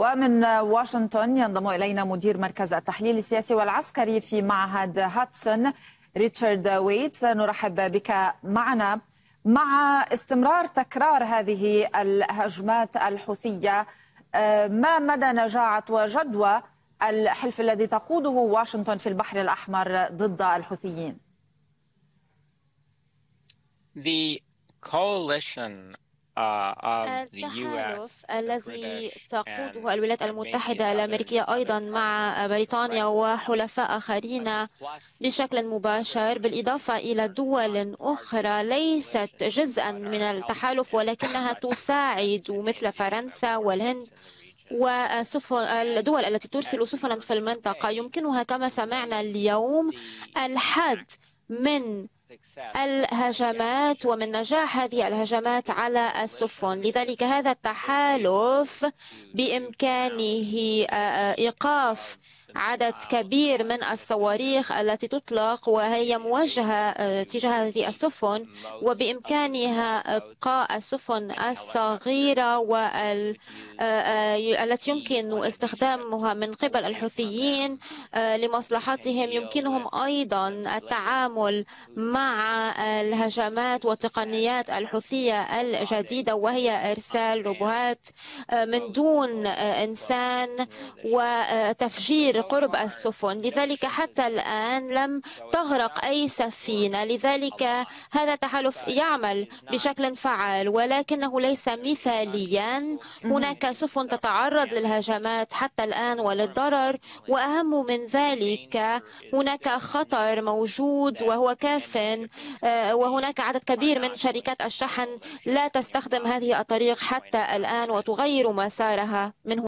ومن واشنطن ينضم إلينا مدير مركز التحليل السياسي والعسكري في معهد هاتسون ريتشارد ويتس. نرحب بك معنا. مع استمرار تكرار هذه الهجمات الحوثية ما مدى نجاعة وجدوى الحلف الذي تقوده واشنطن في البحر الأحمر ضد الحوثيين؟ The coalition التحالف الذي تقوده الولايات المتحدة الأمريكية أيضا مع بريطانيا وحلفاء آخرين بشكل مباشر بالإضافة إلى دول أخرى ليست جزءا من التحالف ولكنها تساعد مثل فرنسا والهند والدول التي ترسل سفنا في المنطقة يمكنها كما سمعنا اليوم الحد من الهجمات ومن نجاح هذه الهجمات على السفن. لذلك هذا التحالف بإمكانه إيقاف عدد كبير من الصواريخ التي تطلق وهي موجهة تجاه هذه السفن وبإمكانها إبقاء السفن الصغيرة وال التي يمكن استخدامها من قبل الحوثيين لمصلحتهم. يمكنهم أيضا التعامل مع الهجمات وتقنيات الحوثية الجديدة وهي إرسال روبوهات من دون إنسان وتفجير قرب السفن. لذلك حتى الآن لم تغرق أي سفينة. لذلك هذا التحالف يعمل بشكل فعال ولكنه ليس مثاليا. هناك سفن تتعرض للهجمات حتى الآن وللضرر وأهم من ذلك هناك خطر موجود وهو كاف وهناك عدد كبير من شركات الشحن لا تستخدم هذه الطريق حتى الآن وتغير مسارها من